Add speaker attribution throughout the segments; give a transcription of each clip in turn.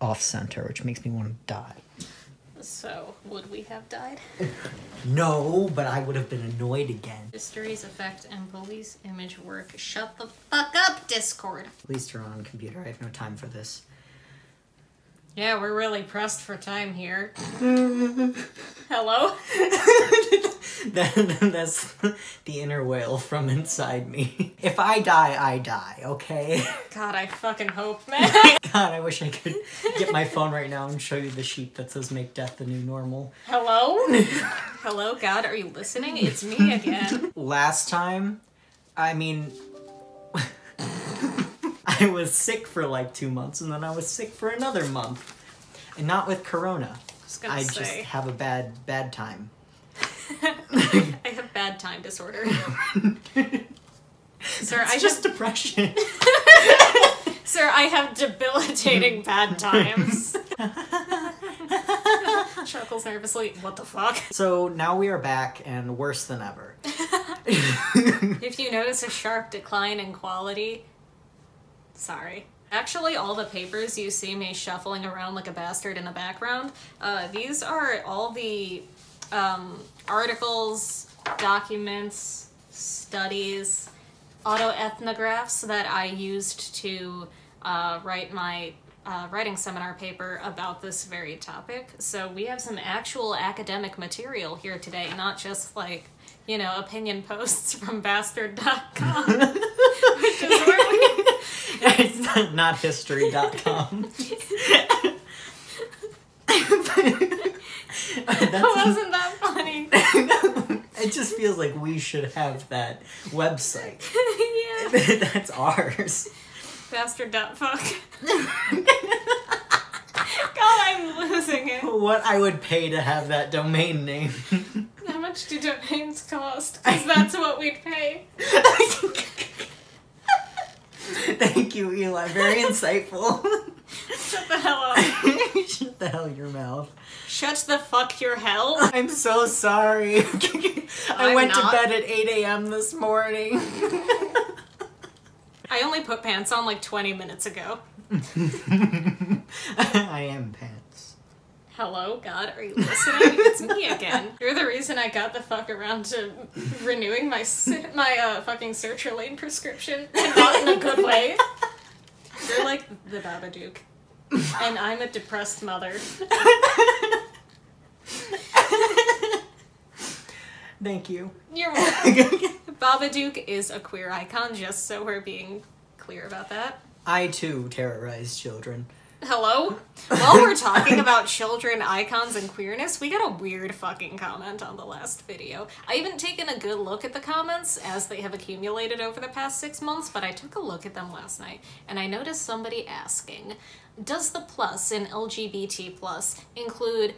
Speaker 1: off center, which makes me want to die.
Speaker 2: So, would we have died?
Speaker 1: No, but I would have been annoyed again.
Speaker 2: Histories, effect, and police image work. Shut the fuck up, Discord.
Speaker 1: At least you're on computer. I have no time for this.
Speaker 2: Yeah, we're really pressed for time here. Hello?
Speaker 1: that, that's the inner whale from inside me. If I die, I die, okay?
Speaker 2: God, I fucking hope, man.
Speaker 1: God, I wish I could get my phone right now and show you the sheet that says make death the new normal.
Speaker 2: Hello? Hello, God, are you listening? It's me again.
Speaker 1: Last time, I mean, I was sick for like two months and then I was sick for another month. And not with corona.
Speaker 2: I
Speaker 1: I just have a bad, bad time.
Speaker 2: I have bad time disorder. Sir, I
Speaker 1: It's just depression.
Speaker 2: Sir, I have debilitating bad times. Chuckles nervously. What the fuck?
Speaker 1: so now we are back and worse than ever.
Speaker 2: If you notice a sharp decline in quality, sorry. Actually, all the papers you see me shuffling around like a bastard in the background, uh, these are all the um, articles, documents, studies, autoethnographs that I used to uh, write my uh, writing seminar paper about this very topic. So we have some actual academic material here today, not just like, you know, opinion posts from bastard.com. which is where we
Speaker 1: it's not, not history.com. That's,
Speaker 2: wasn't that funny.
Speaker 1: it just feels like we should have that website.
Speaker 2: yeah.
Speaker 1: That's ours.
Speaker 2: Bastard.fuck. God, I'm losing it.
Speaker 1: What I would pay to have that domain name.
Speaker 2: How much do domains cost? Because that's what we'd pay.
Speaker 1: Thank you, Eli. Very insightful.
Speaker 2: Shut the hell up.
Speaker 1: Shut the hell your mouth.
Speaker 2: Shut the fuck your hell.
Speaker 1: I'm so sorry. I
Speaker 2: I'm
Speaker 1: went
Speaker 2: not.
Speaker 1: to bed at 8 a.m. this morning.
Speaker 2: I only put pants on like 20 minutes ago.
Speaker 1: I am pants.
Speaker 2: Hello, God, are you listening? it's me again. You're the reason I got the fuck around to renewing my my uh, fucking sertraline prescription, and not in a good way. You're like the Babadook, and I'm a depressed mother.
Speaker 1: Thank you.
Speaker 2: You're welcome. Babadook is a queer icon, just so we're being clear about that.
Speaker 1: I too terrorize children.
Speaker 2: Hello? While we're talking about children, icons, and queerness, we got a weird fucking comment on the last video. I haven't taken a good look at the comments as they have accumulated over the past six months, but I took a look at them last night and I noticed somebody asking, does the plus in LGBT plus include,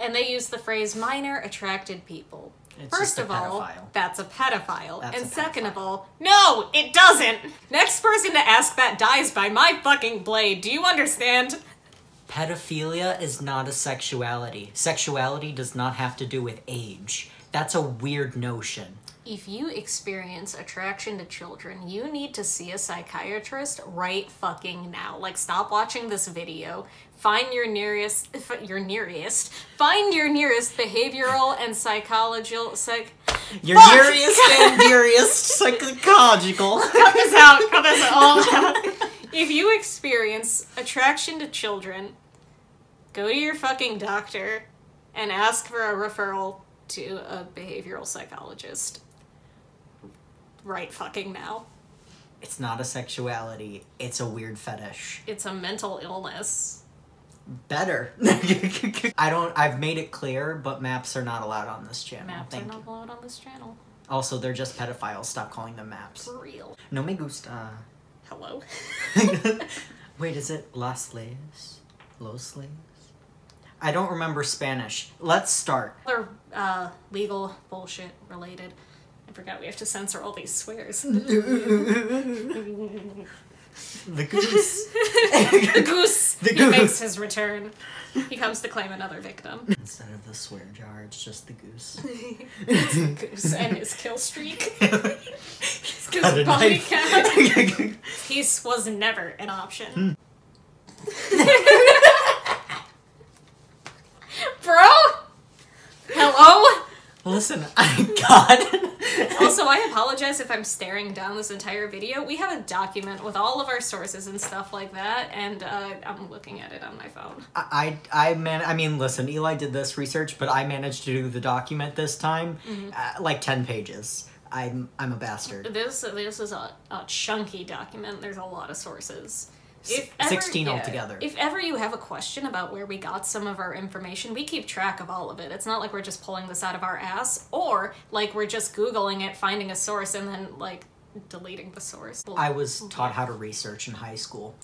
Speaker 2: and they use the phrase minor attracted people.
Speaker 1: It's
Speaker 2: First of all, that's a pedophile.
Speaker 1: That's
Speaker 2: and
Speaker 1: a
Speaker 2: second of all, no, it doesn't. Next person to ask that dies by my fucking blade. Do you understand?
Speaker 1: Pedophilia is not a sexuality. Sexuality does not have to do with age. That's a weird notion.
Speaker 2: If you experience attraction to children, you need to see a psychiatrist right fucking now. Like, stop watching this video. Find your nearest, your nearest, find your nearest behavioral and psychological psych.
Speaker 1: Your
Speaker 2: Fuck!
Speaker 1: nearest and dearest psychological.
Speaker 2: Cut this out. Cut this all out. If you experience attraction to children, go to your fucking doctor and ask for a referral to a behavioral psychologist. Right fucking now.
Speaker 1: It's not a sexuality. It's a weird fetish.
Speaker 2: It's a mental illness.
Speaker 1: Better. I don't. I've made it clear, but maps are not allowed on this channel.
Speaker 2: Maps are not allowed on this channel.
Speaker 1: Also, they're just pedophiles. Stop calling them maps.
Speaker 2: For real.
Speaker 1: No me gusta.
Speaker 2: Hello?
Speaker 1: Wait, is it Las Leis? Los Leis? I don't remember Spanish. Let's start.
Speaker 2: Other uh, legal bullshit related. I forgot we have to censor all these swears.
Speaker 1: The goose.
Speaker 2: the goose.
Speaker 1: The
Speaker 2: he makes his return. He comes to claim another victim.
Speaker 1: Instead of the swear jar, it's just the goose.
Speaker 2: goose and his kill streak.
Speaker 1: He's
Speaker 2: His
Speaker 1: got a
Speaker 2: body
Speaker 1: knife.
Speaker 2: count. Peace was never an option.
Speaker 1: Listen, I got.
Speaker 2: Also, I apologize if I'm staring down this entire video. We have a document with all of our sources and stuff like that, and uh, I'm looking at it on my phone.
Speaker 1: I I man I mean listen Eli did this research but I managed to do the document this time uh, like 10 pages I'm I'm a bastard
Speaker 2: This this is a, a chunky document. There's a lot of sources.
Speaker 1: S- 16 altogether.
Speaker 2: If ever you have a question about where we got some of our information, we keep track of all of it. It's not like we're just pulling this out of our ass, or like we're just googling it, finding a source, and then like deleting the source.
Speaker 1: I was taught how to research in high school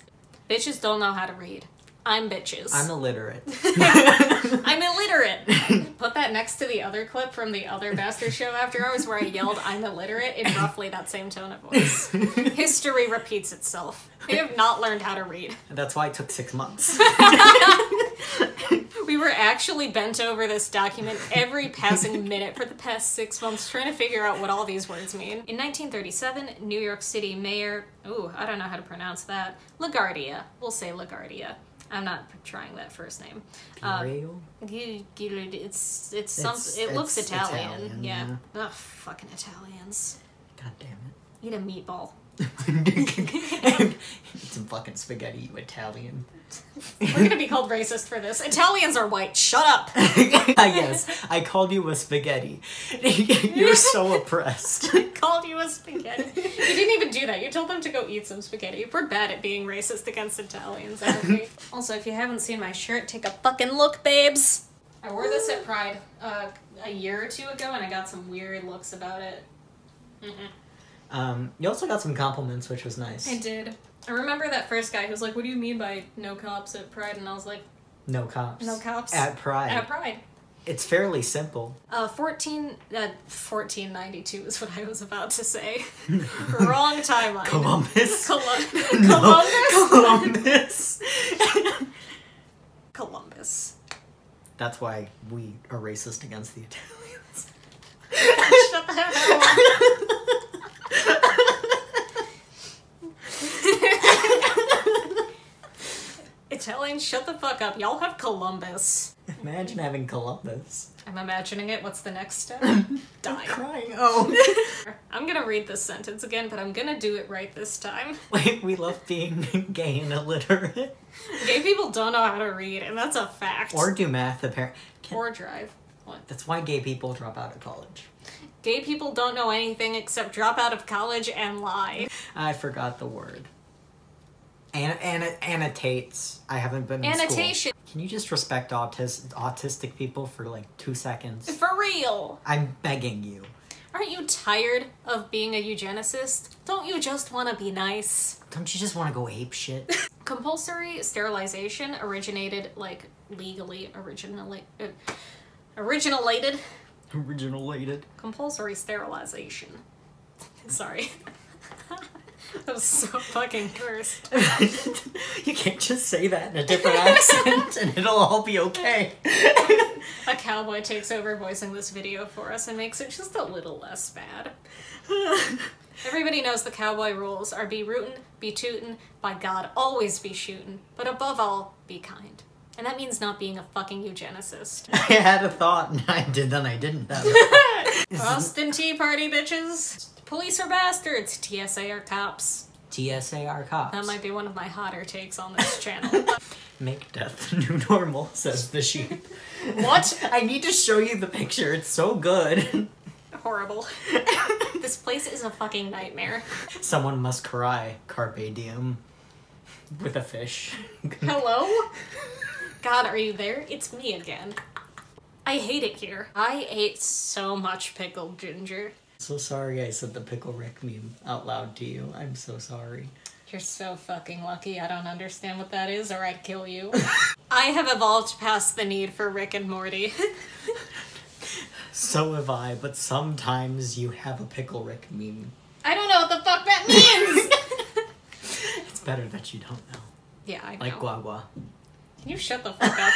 Speaker 2: Bitches don't know how to read. I'm bitches.
Speaker 1: I'm illiterate
Speaker 2: I'm illiterate. That next to the other clip from the other Bastard show after hours where I yelled, I'm illiterate in roughly that same tone of voice. History repeats itself. We have not learned how to read.
Speaker 1: that's why it took 6 months
Speaker 2: We were actually bent over this document every passing minute for the past six months trying to figure out what all these words mean. In 1937, New York City Mayor, ooh, I don't know how to pronounce that, LaGuardia. We'll say LaGuardia. I'm not trying that first name. Uh, gu- It's it's some.
Speaker 1: It's-
Speaker 2: It looks Italian.
Speaker 1: Italian,
Speaker 2: yeah. Ugh, fucking Italians.
Speaker 1: God damn it.
Speaker 2: Eat a meatball.
Speaker 1: it Eat some fucking spaghetti you Italian
Speaker 2: We're gonna be called racist for this. Italians are white. Shut up.
Speaker 1: yes I called you a spaghetti you're so oppressed I
Speaker 2: Called you a spaghetti. You didn't even do that. You told them to go eat some spaghetti. We're bad at being racist against Italians, aren't we? also, if you haven't seen my shirt, take a fucking look, babes. I wore this at Pride uh, a year or two ago, and I got some weird looks about it.
Speaker 1: Um you also got some compliments which was nice
Speaker 2: I did. I remember that first guy who was like, "What do you mean by no cops at Pride?" And I was like,
Speaker 1: No cops.
Speaker 2: No cops
Speaker 1: At Pride.
Speaker 2: "At Pride."
Speaker 1: It's fairly simple.
Speaker 2: Uh, 14, uh, 1492 is what I was about to say. Wrong timeline.
Speaker 1: Columbus.
Speaker 2: Colum-
Speaker 1: No,
Speaker 2: Columbus?
Speaker 1: Columbus.
Speaker 2: Columbus.
Speaker 1: That's why we are racist against the Italians.
Speaker 2: Shut the hell up. Italians, shut the fuck up. Y'all have Columbus.
Speaker 1: Imagine having Columbus.
Speaker 2: I'm imagining it. What's the next step?
Speaker 1: I'm
Speaker 2: Die.
Speaker 1: crying. Oh.
Speaker 2: I'm gonna read this sentence again, but I'm gonna do it right this time.
Speaker 1: Wait, we love being gay and illiterate.
Speaker 2: Gay people don't know how to read, and that's a fact.
Speaker 1: Or do math, apparently.
Speaker 2: Or drive. What?
Speaker 1: That's why gay people drop out of college.
Speaker 2: Gay people don't know anything except drop out of college and lie.
Speaker 1: I forgot the word. An- an- annotates. I haven't been in school.
Speaker 2: Annotation.
Speaker 1: Can you just respect autis- autistic people for like two seconds?
Speaker 2: For real.
Speaker 1: I'm begging you.
Speaker 2: Aren't you tired of being a eugenicist? Don't you just want to be nice?
Speaker 1: Don't you just want to go ape shit?
Speaker 2: Compulsory sterilization originated like legally originally uh, originated
Speaker 1: Originalated.
Speaker 2: compulsory sterilization. Sorry. that was so fucking cursed.
Speaker 1: you can't just say that in a different accent and it'll all be okay.
Speaker 2: A cowboy takes over voicing this video for us and makes it just a little less bad. Everybody knows the cowboy rules are be rootin', be tootin', by God, always be shootin', but above all, be kind. And that means not being a fucking eugenicist.
Speaker 1: I had a thought and I did, then I didn't.
Speaker 2: Boston Tea Party, bitches! Police are bastards, TSA are cops.
Speaker 1: TSA are cops.
Speaker 2: That might be one of my hotter takes on this channel.
Speaker 1: Make death the new normal, says the sheep.
Speaker 2: what?
Speaker 1: I need to show you the picture. It's so good.
Speaker 2: Horrible. this place is a fucking nightmare.
Speaker 1: Someone must cry. Carpe diem. With a fish.
Speaker 2: Hello? God, are you there? It's me again. I hate it here. I ate so much pickled ginger.
Speaker 1: So sorry I said the pickle Rick meme out loud to you. I'm so sorry.
Speaker 2: You're so fucking lucky I don't understand what that is, or I'd kill you. I have evolved past the need for Rick and Morty.
Speaker 1: So have I, but sometimes you have a pickle Rick meme.
Speaker 2: I don't know what the fuck that means!
Speaker 1: It's better that you don't know.
Speaker 2: yeah, I know.
Speaker 1: Like Guagua.
Speaker 2: Can you shut the fuck up?